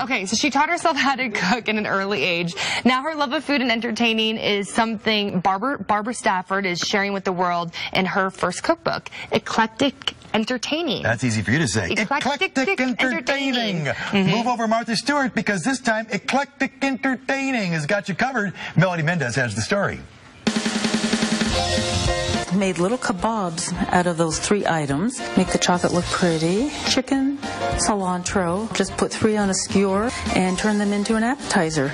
Okay, so she taught herself how to cook at an early age. Now her love of food and entertaining is something Barbara, Barbara Stafford is sharing with the world in her first cookbook, Eclectic Entertaining. That's easy for you to say. Eclectic entertaining. Mm-hmm. Move over Martha Stewart because this time Eclectic Entertaining has got you covered. Melody Mendez has the story made little kebabs out of those three items. Make the chocolate look pretty. Chicken, cilantro. Just put three on a skewer and turn them into an appetizer.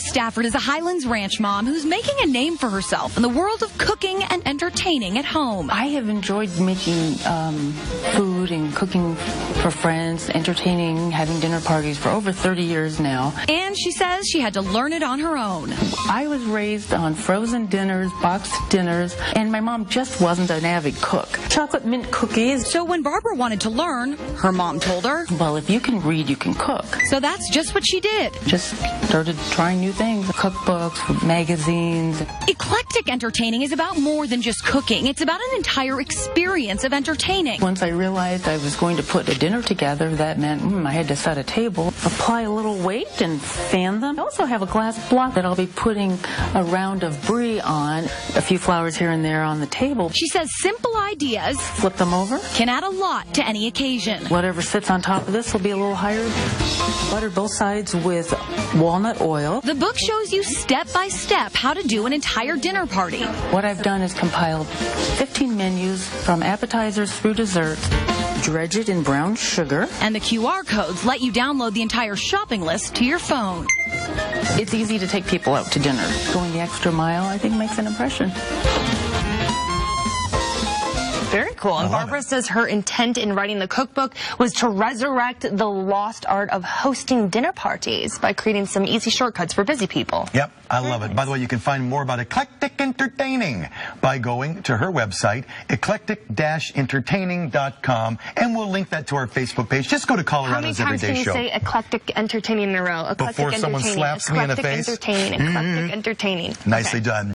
Barbara Stafford is a Highlands Ranch mom who's making a name for herself in the world of cooking and entertaining at home. I have enjoyed making um, food and cooking for friends, entertaining, having dinner parties for over 30 years now. And she says she had to learn it on her own. I was raised on frozen dinners, boxed dinners, and my mom just wasn't an avid cook. Chocolate mint cookies. So when Barbara wanted to learn, her mom told her, Well, if you can read, you can cook. So that's just what she did. Just started trying new things cookbooks, magazines. Eclectic entertaining is about more than just cooking, it's about an entire experience of entertaining. Once I realized I was going to put a dinner together, that meant mm, I had to set a table, apply a little weight, and fan them. I also have a glass block that I'll be putting a round of brie on, a few flowers here and there on the table. She says simple ideas flip them over can add a lot to any occasion. Whatever sits on top of this will be a little higher. Butter both sides with walnut oil. The book shows you step by step how to do an entire dinner party. What I've done is compiled 15 menus from appetizers through desserts dredge it in brown sugar. And the QR codes let you download the entire shopping list to your phone. It's easy to take people out to dinner. Going the extra mile, I think, makes an impression. Very cool. And Barbara it. says her intent in writing the cookbook was to resurrect the lost art of hosting dinner parties by creating some easy shortcuts for busy people. Yep, I love it. By the way, you can find more about Eclectic Entertaining by going to her website, eclectic-entertaining.com, and we'll link that to our Facebook page. Just go to Colorado's Everyday Show. How many times can you say Eclectic Entertaining in a row? Eclectic Before someone slaps me in the face? Eclectic Entertaining, Eclectic mm -hmm. Entertaining. Nicely okay. done.